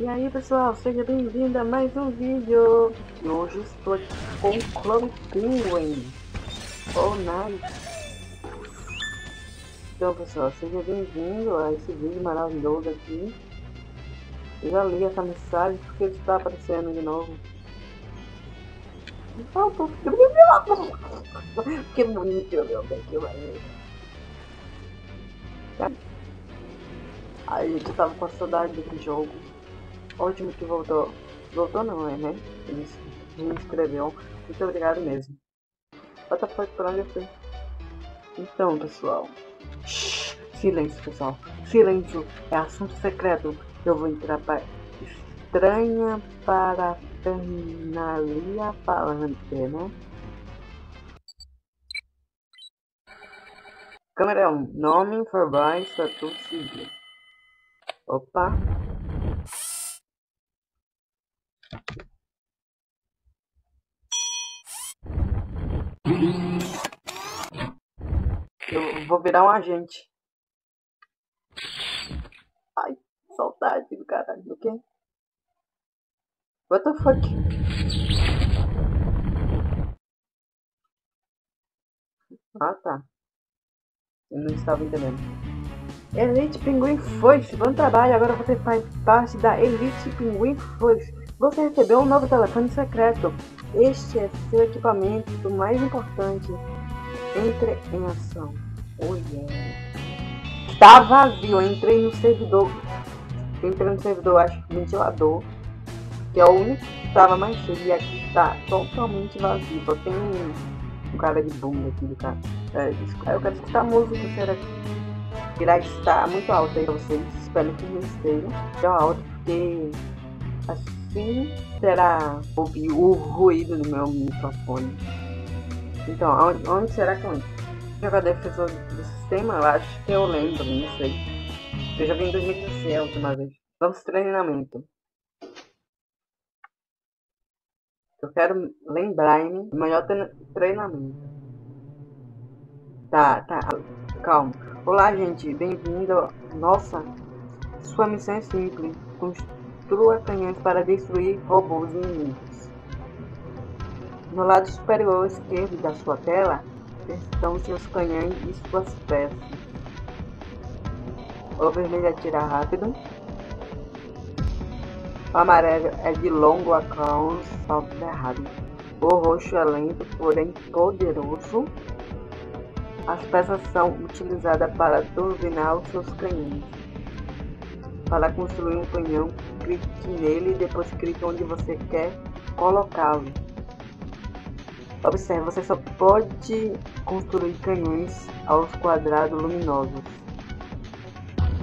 E aí pessoal, seja bem-vindo a mais um vídeo. E hoje estou aqui com o Clone Penguin Oh nice Então pessoal, seja bem-vindo a esse vídeo maravilhoso aqui. Eu já li essa mensagem porque está aparecendo de novo. Que bonito meu bem, que maneiro. Aí gente tava com a saudade desse jogo Ótimo que voltou. Voltou não, é, né? Ele inscreveu. Muito obrigado mesmo. What the fuck, pra onde eu fui? Então, pessoal. Silêncio, pessoal. Silêncio. É assunto secreto. Eu vou entrar para estranha para terminalia falante, né? Câmera 1. Nome, verbais, status civil. Opa. Eu vou virar um agente. Ai, saudade do caralho. O quê? What the fuck? Ah, tá. Eu não estava entendendo. Elite Pinguim Foice. Bom trabalho. Agora você faz parte da Elite Pinguim Foice. Você recebeu um novo telefone secreto. Este é seu equipamento mais importante. Entre em ação. Yeah. Tá vazio. Eu entrei no servidor. Entrei no servidor, acho que ventilador. Que é o único que estava mais cheio. E aqui está totalmente vazio. Só tem um, um cara de bunda aqui do cara. É, eu quero escutar música. Será que irá estar muito alto aí pra vocês? Espero que não esteja. Tão alto porque assim será ouvir o ruído do meu microfone. Então, onde, onde será que eu entro? Jogar defensor sistema, eu acho que eu lembro, não sei. Eu já vi em 2016 a última vez. Vamos treinamento. Eu quero lembrar-me do melhor treinamento. Tá, tá, calma. Olá, gente, bem-vindo. Nossa, sua missão é simples. Construa canhões para destruir robôs inimigos. No lado superior esquerdo da sua tela estão seus canhões e suas peças. O vermelho atira rápido. O amarelo é de longo alcance, salto errado. O roxo é lento, porém poderoso. As peças são utilizadas para turbinar os seus canhões. Para construir um canhão, clique nele e depois clique onde você quer colocá-lo. Observe, você só pode construir canhões aos quadrados luminosos.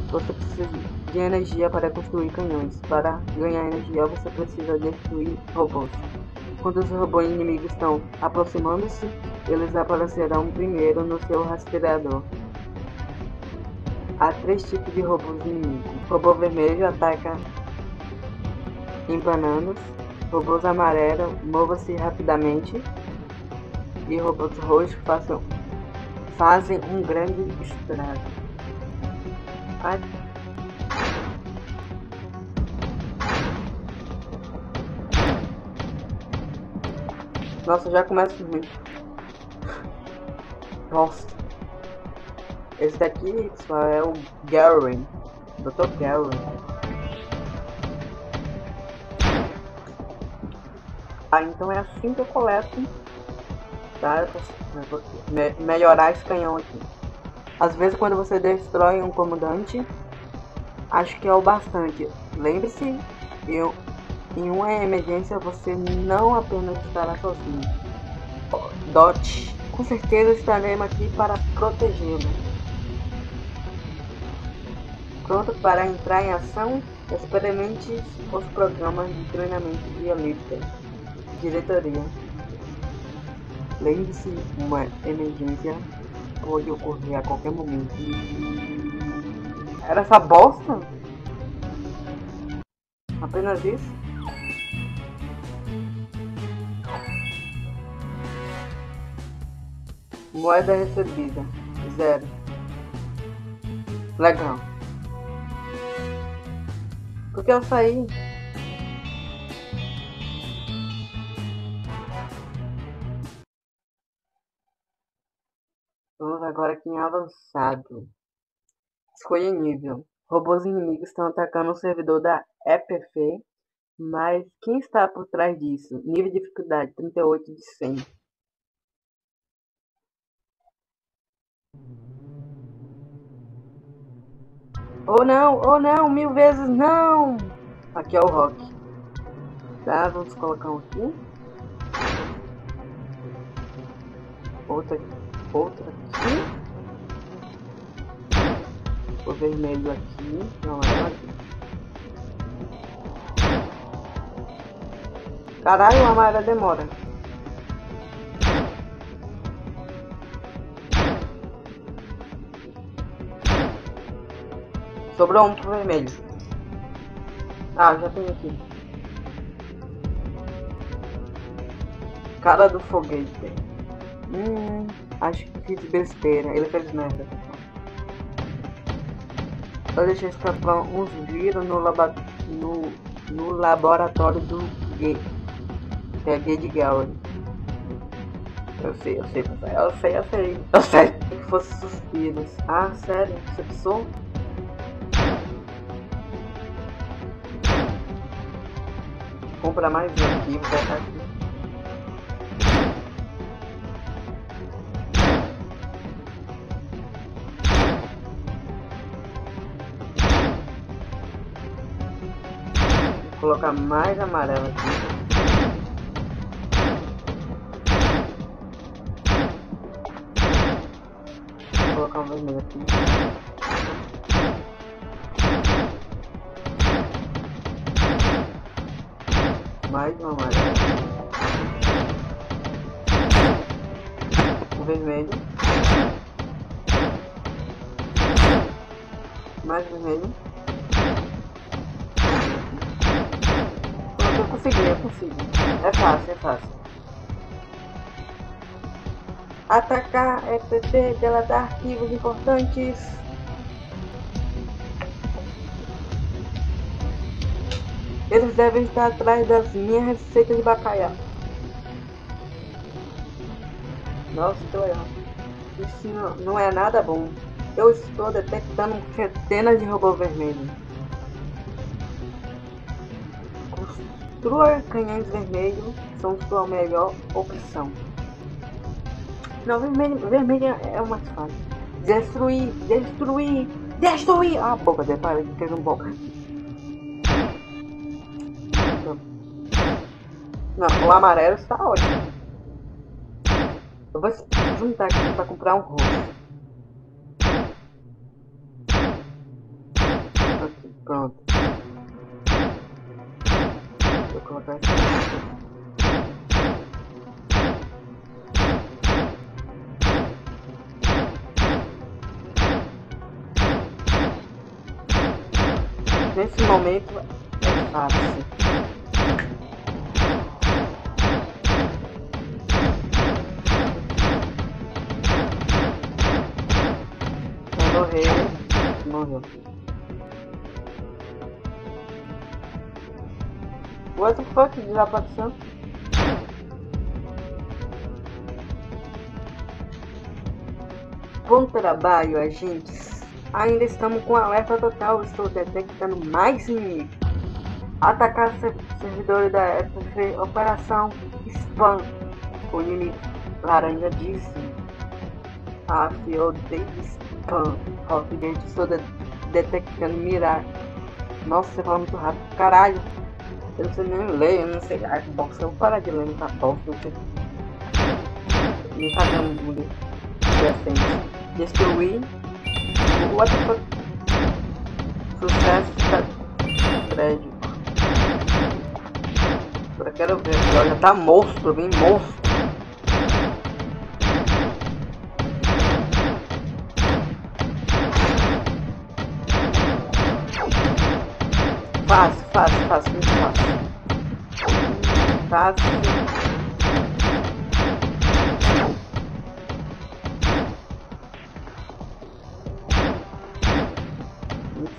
Você precisa de energia para construir canhões. Para ganhar energia, você precisa destruir robôs. Quando os robôs inimigos estão aproximando-se, eles aparecerão primeiro no seu rastreador. Há três tipos de robôs inimigos. Robô vermelho ataca empananos. Robôs amarelos mova-se rapidamente. E robôs roxos façam, fazem um grande estrago. Nossa, já começa ruim. Nossa. Esse daqui, é o Garen. Dr. Garen. Ah, então é assim que eu coleto. Tá? Me melhorar esse canhão aqui. Às vezes quando você destrói um comandante, acho que é o bastante. Lembre-se, eu em uma emergência você não apenas estará sozinho. Dot, com certeza estaremos aqui para protegê-lo. Pronto para entrar em ação? Experimente os programas de treinamento de elite. Diretoria. Lembre-se, uma emergência pode ocorrer a qualquer momento. Era essa bosta? Apenas isso? Moeda recebida. Zero. Legal. Porque eu saí agora aqui em avançado. Escolha nível. Robôs inimigos estão atacando o servidor da EPF, mas quem está por trás disso? Nível de dificuldade 38 de 100. Oh não, oh não, mil vezes não! Aqui é o Rock. Tá, vamos colocar um aqui. Outra, outra aqui. O vermelho aqui. Não, é aqui. Caralho, a demora. Sobrou um pro vermelho. Ah, já tem aqui. Cara do foguete. Hum, acho que fiz besteira. Ele fez merda. Só deixei escapar uns vírus no, laba no, no laboratório do G. Que é Gay de Gallery. Eu sei, eu sei, eu sei, eu sei. Eu sei que fosse suspiros. Ah, sério? Você pensou? comprar mais um aqui, colocar mais amarelo aqui. Vou colocar um vermelho aqui. mais uma amarela. O vermelho. Mais vermelho. Eu consigo. É fácil, é fácil. Atacar é PT, delatar arquivos importantes. Eles devem estar atrás das minhas receitas de bacalhau. Nossa, que legal. Isso não, não é nada bom. Eu estou detectando centenas de robôs vermelhos. Construa canhões vermelhos são sua melhor opção. Não, vermelho, vermelho é mais fácil. Destruir, destruir, destruir! Ah, boca, detalhe que teve um boca. Não, o amarelo está ótimo. Eu vou juntar aqui para comprar um. Aqui, pronto. Aqui. Nesse momento é fácil. morreu. What the fuck desapareceu? Bom trabalho, agentes. Ainda estamos com alerta total. Estou detectando mais inimigos. Atacar servidores da FF Operação Spam. O inimigo laranja disse. Ah, eu odeio spam. Confidente, estou de detectando mirar. Nossa, você fala muito rápido. Caralho. Eu não sei nem ler, eu não sei. Bom, se eu parar de ler bosta, não sei. Não tá dando um decente. Destruir. What the fuck? Sucesso da prédio. Agora quero ver. Olha, tá monstro, bem monstro. Fácil, fácil, muito fácil. Fácil.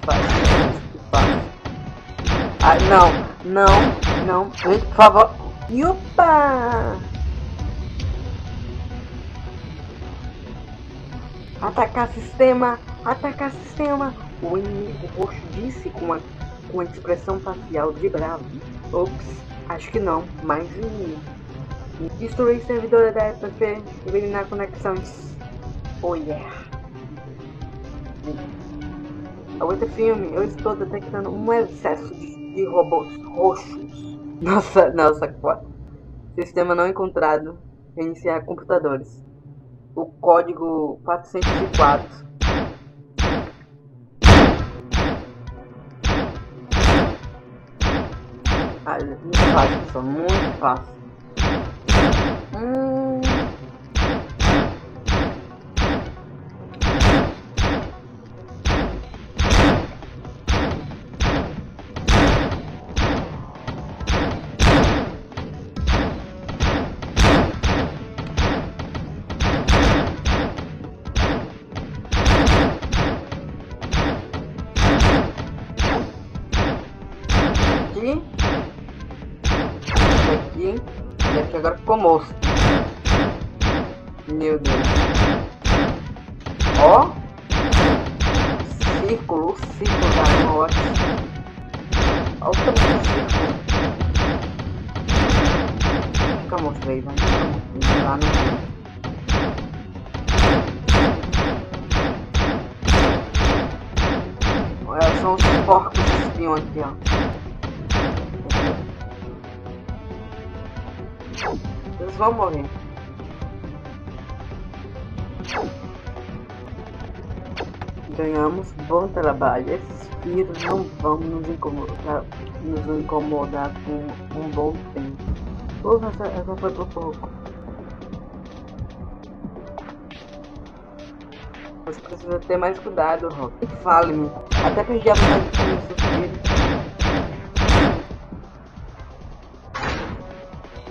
Fácil, muito fácil. Ai, não, não, não, por favor. Yupa! Atacar sistema! Atacar sistema! O inimigo roxo disse com uma, com expressão facial de bravo. Ops, acho que não, mais inimigo. Destruir servidora da FP, eliminar conexões. Oh yeah! Aguenta filme, eu estou detectando um excesso de, de robôs roxos. Nossa, nossa, sistema não encontrado. Reiniciar computadores. O código 404. Ah, muito fácil, pessoal, muito fácil. Aqui agora ficou moço. Meu Deus. Ó. Círculo, círculo da morte. Olha o tamanho do círculo. Nunca mostrei, vai. Lá no... São os porcos espião aqui, ó. Eles vão morrer. Ganhamos bom trabalho. Esses vírus não vão nos incomodar, nos incomodar com um bom tempo. Ufa, essa, essa foi por pouco. Você precisa ter mais cuidado, Rock. Fale-me. Até a vontade de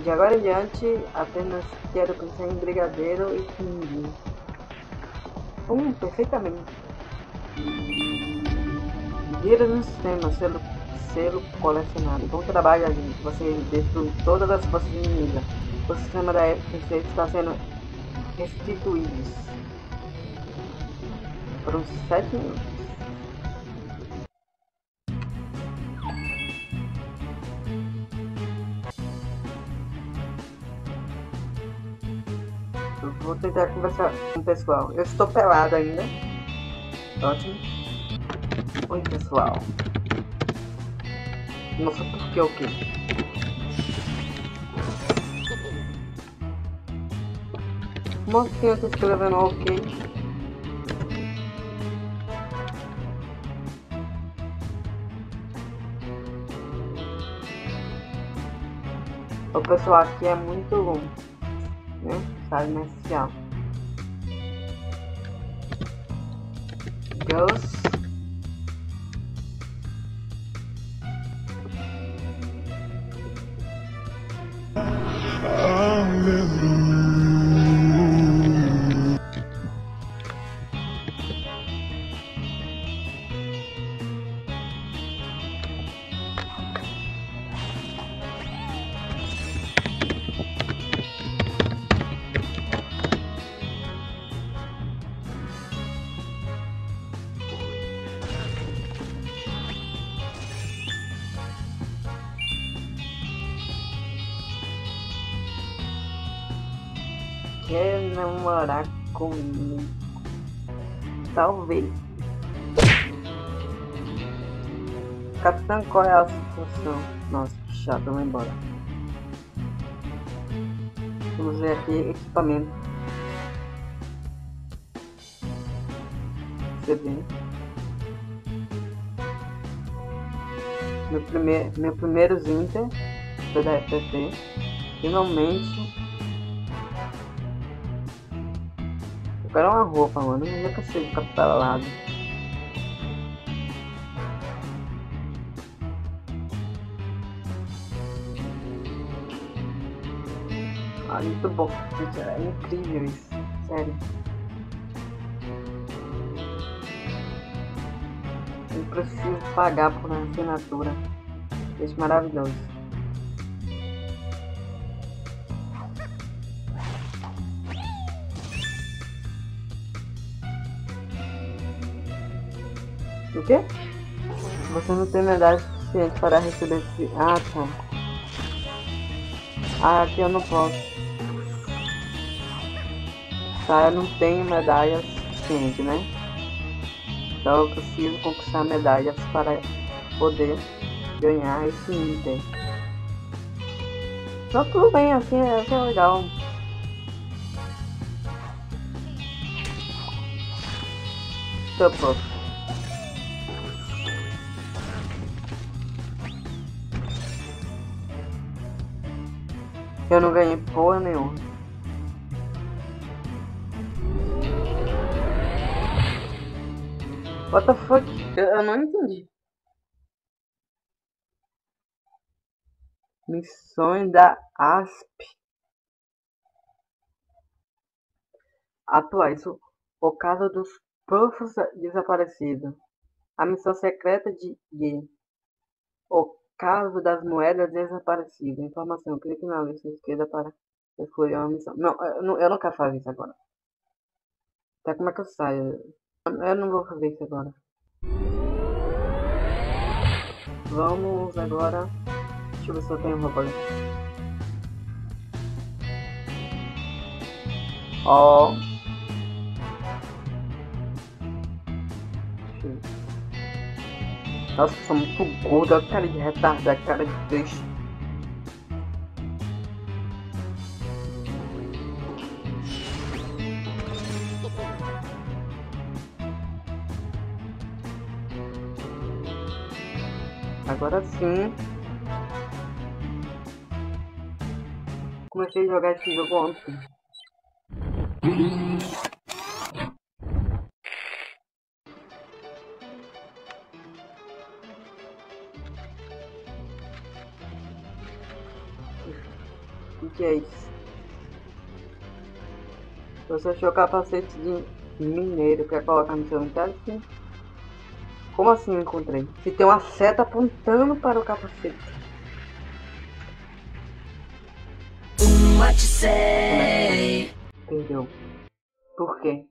De agora em diante, apenas quero pensar em brigadeiro e pinguim. Hum, perfeitamente. Vira no sistema, selo, selo colecionado. Bom trabalho, gente. Você destruiu todas as forças inimigas. O sistema da FPC está sendo restituído. Foram 7 minutos. Tentar conversar com o pessoal. Eu estou pelado ainda. Ótimo. Oi, pessoal. Nossa, por que o quê? Mocinha tá escrevendo ok. O pessoal aqui é muito inicial. Girls. quer namorar comigo? Talvez. Capitão, qual é a situação? Nossa, que chato, vamos embora. Vamos ver aqui equipamento. CD. Meu, primeir, meu primeiro Zinter foi da FPT. Finalmente Eu quero uma roupa, mano. Eu nunca sei captar lado. Ah, muito bom. É incrível isso. Sério. Eu preciso pagar por uma assinatura. Isso maravilhoso. O quê? Você não tem medalha suficiente para receber esse... Ah, tá. Ah, aqui eu não posso. Tá, eu não tenho medalha suficiente, né? Então eu preciso conquistar medalhas para poder ganhar esse item. Então tudo bem, assim, assim é legal. Tá Eu não ganhei porra nenhuma. What the fuck? Eu, eu não entendi. Missões da ASP. Atuais. O caso dos profos desaparecidos. A missão secreta de Ye. O caso das moedas desaparecidas. Informação. Clique na lista esquerda para escolher uma missão. Não, eu não, eu não quero fazer isso agora. Até como é que eu saio? Eu não vou fazer isso agora. Vamos agora Deixa eu ver se eu tenho roupa. Ó. Nossa, sou muito gordo, a cara de retardado, a cara de peixe. Agora sim. comecei a jogar esse jogo ontem. Você achou capacete de mineiro, quer colocar no seu interior? Como assim eu encontrei? Se tem uma seta apontando para o capacete. what you say. Entendeu? Por quê?